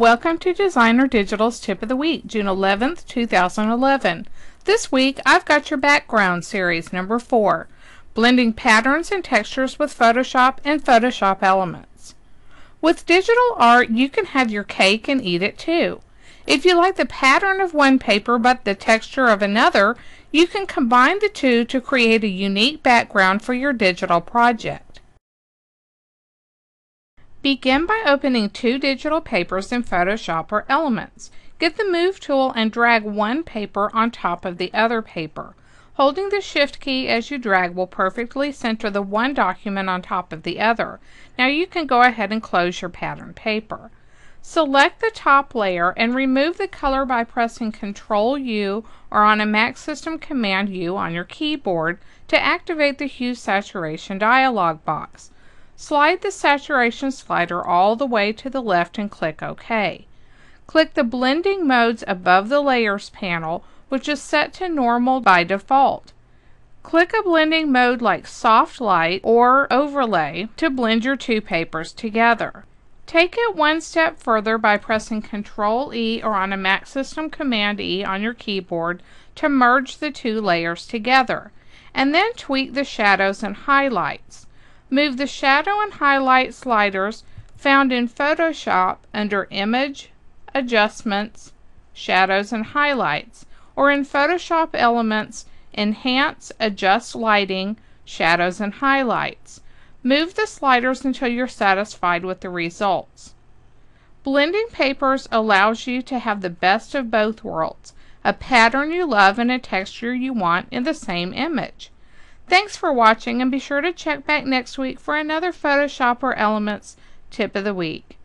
Welcome to DesignerDigitals' Tip of the Week, June 11th, 2011. This week I've got your background series number 4, blending patterns and textures with Photoshop and Photoshop elements. With digital art you can have your cake and eat it too. If you like the pattern of one paper but the texture of another, you can combine the two to create a unique background for your digital project. Begin by opening two digital papers in Photoshop or Elements. Get the Move tool and drag one paper on top of the other paper. Holding the Shift key as you drag will perfectly center the one document on top of the other. Now you can go ahead and close your pattern paper. Select the top layer and remove the color by pressing Ctrl U or on a Mac System Command U on your keyboard to activate the Hue Saturation dialog box. Slide the saturation slider all the way to the left and click OK. Click the blending modes above the layers panel which is set to normal by default. Click a blending mode like soft light or overlay to blend your two papers together. Take it one step further by pressing Ctrl E or on a Mac System Command E on your keyboard to merge the two layers together, and then tweak the shadows and highlights. Move the shadow and highlight sliders found in Photoshop under Image, Adjustments, Shadows and Highlights, or in Photoshop Elements, Enhance, Adjust Lighting, Shadows and Highlights. Move the sliders until you're satisfied with the results. Blending papers allows you to have the best of both worlds, a pattern you love and a texture you want in the same image. Thanks for watching and be sure to check back next week for another Photoshop or Elements tip of the week.